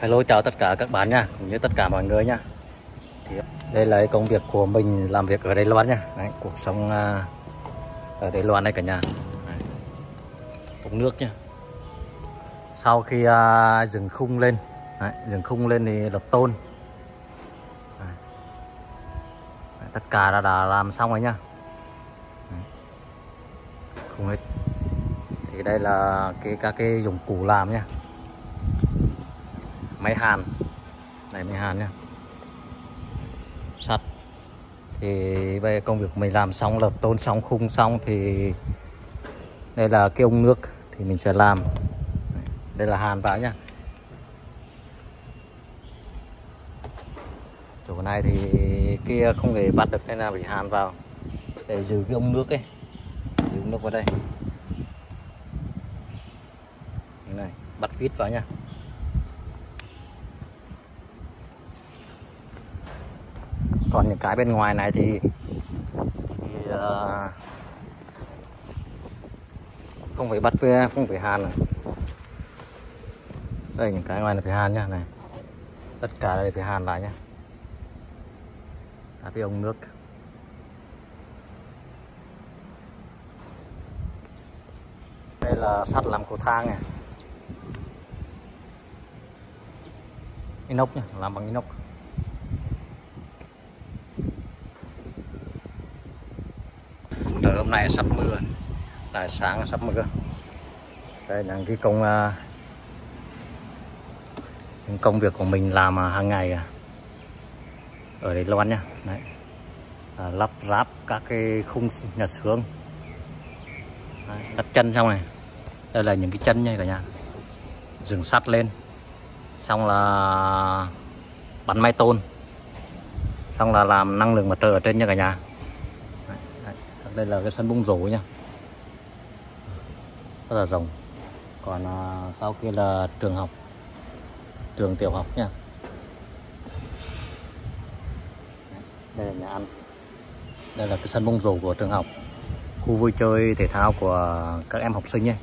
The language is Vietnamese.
Hello chào tất cả các bạn nha cũng như tất cả mọi người nha. Thì đây là công việc của mình làm việc ở Đài Loan nha. Đấy, cuộc sống à, ở Đài Loan đây cả nhà. Uống nước nha sau khi à, dừng khung lên Đấy, dừng khung lên thì lập tôn. Đấy. Đấy, tất cả đã, đã làm xong rồi nha Đấy. không hết. Thì đây là cái các cái dụng cụ làm nha máy hàn. Này, máy hàn nha sắt. Thì bây giờ công việc mình làm xong, lập tôn xong, khung xong thì đây là cái ống nước thì mình sẽ làm. Đây là hàn vào nha chỗ này thì kia không thể bắt được, nên là bị hàn vào để giữ cái ống nước ấy. Giữ nước vào đây. Này, bắt vít vào nha còn những cái bên ngoài này thì, thì uh, không phải bắt với không phải hàn. Này. đây những cái ngoài này phải hàn nhá này. Tất cả đây phải hàn lại nhá. Đã với ống nước. Đây là sắt làm cầu thang này. Inox nhá làm bằng inox trời hôm nay sắp mưa là sáng sắp mưa. Đây là cái công uh, công việc của mình làm uh, hàng ngày uh, ở đây Loan nha đấy. À, lắp ráp các cái khung nhà xưởng. Đặt chân xong này. Đây là những cái chân nha cả nhà. Dừng sắt lên. Xong là bắn máy tôn. Xong là làm năng lượng mặt trời ở trên nha cả nhà đây là cái sân bung rổ nha rất là rộng. Còn à, sau kia là trường học. Trường tiểu học nha đây là nhà ăn. Đây là cái sân bung rổ của trường học. Khu vui chơi thể thao của các em học sinh nhé.